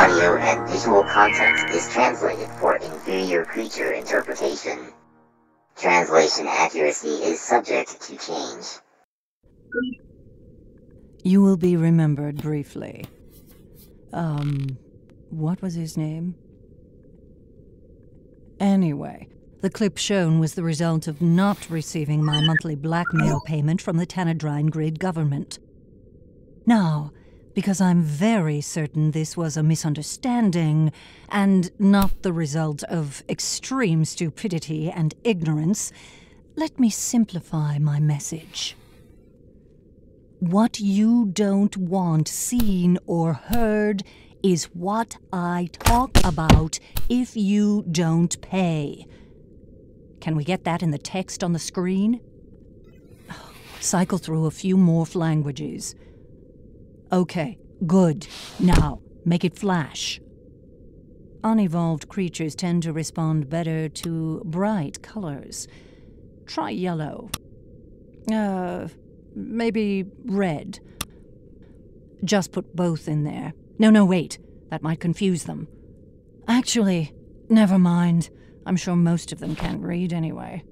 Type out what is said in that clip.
audio and visual content is translated for inferior creature interpretation. Translation accuracy is subject to change. You will be remembered briefly. Um, what was his name? Anyway, the clip shown was the result of not receiving my monthly blackmail payment from the Tanadrine Grid government. Now, because I'm very certain this was a misunderstanding and not the result of extreme stupidity and ignorance, let me simplify my message. What you don't want seen or heard is what I talk about if you don't pay. Can we get that in the text on the screen? Oh, cycle through a few morph languages. Okay, good. Now, make it flash. Unevolved creatures tend to respond better to bright colors. Try yellow. Uh, maybe red. Just put both in there. No, no, wait. That might confuse them. Actually, never mind. I'm sure most of them can't read anyway.